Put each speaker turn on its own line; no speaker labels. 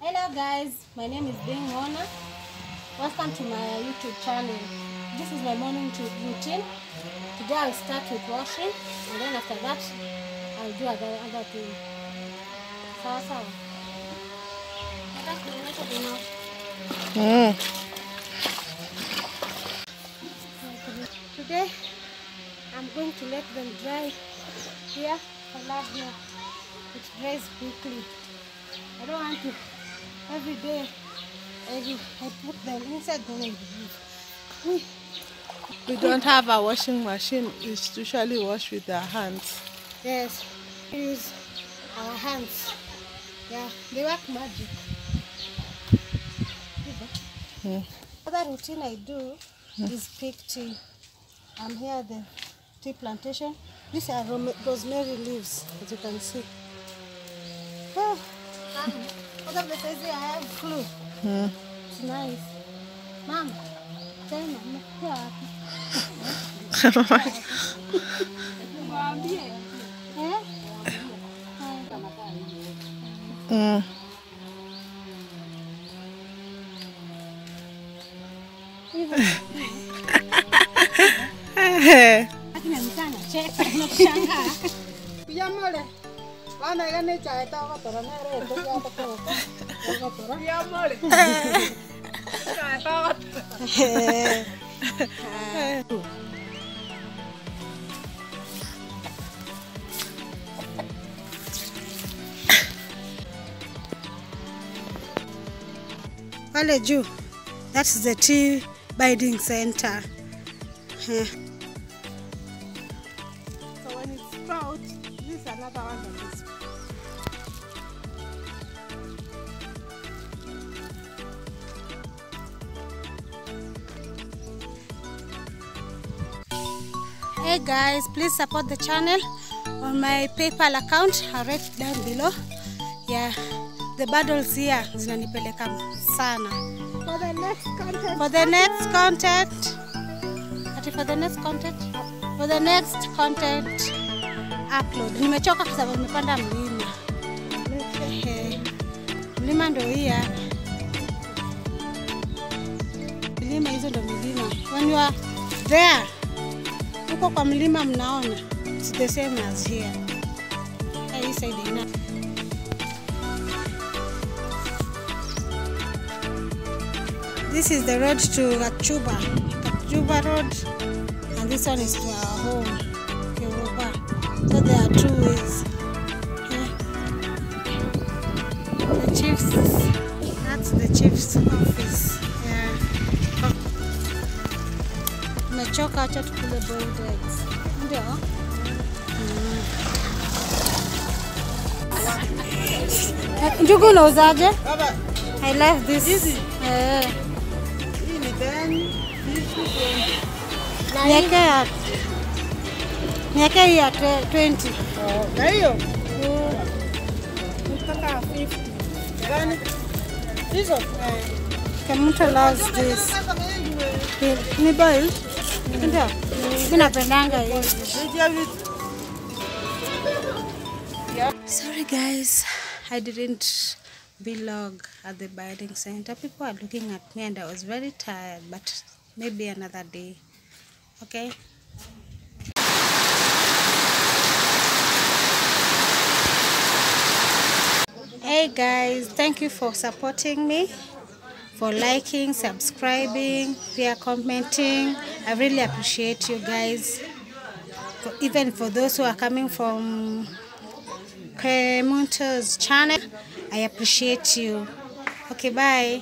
Hello guys, my name is Bing Mona. Welcome to my YouTube channel. This is my morning routine. Today I'll start with washing and then after that I'll do other, other thing. Sawa sawa. Nataka kuonyesha kuna-
Mm.
Today I'm going to let them dry here. I love here. It dries quickly. I don't want to every day every, I put them inside the I leave.
We don't have a washing machine. It's usually washed with our hands.
Yes, use our hands. Yeah, they work magic.
Mm.
Other routine I do is pick tea. I'm here at the tea plantation. These are rosemary leaves, as you can see. Oh, Kwanza vile saizi I have flu.
Mm.
It's nice. Mama, tena mkia wapi? Mwambie. Eh?
Mm.
Pale juu, that's the tea binding center.
So when it sprouts, this is another one that is.
Hey guys, please support the channel on my PayPal account. I'll write down below. Yeah, the battles here zinanipeleka sana.
For the next content.
For the next content, for the next content, for the next content upload. Nimechoka kwa sababu nimepanda mlima. Mlima ndo hii. Milima hizo ndo milima. When you are there, huko kwa mlima mnaona, it's the same as here. Hii side ina This is the road to Kachuba, Kachuba Road, and this one is to our home, Keruba. So there are two ways. Okay. The chief's, that's the chief's office. Tumechoka, acha tukule boiled eggs. Ndio. Mm. Njugu unauzaje?
Baba,
I love this.
Hizi?
Eh.
hii ni then
miaka ya miaka hii ya 20.
Oh, na hiyo mpaka 50. Gani? Hizo? Eh.
Kamuto loves this. Ni- Ni boil? Sorry guys, I didn't vlog at the birding center. People are looking at me and I was very tired, but maybe another day. Okay? Hey guys, thank you for supporting me, for liking, subscribing, pia commenting. I really appreciate you guys. For, even for those who are coming from Kemunto's channel, I appreciate you. Okay, bye.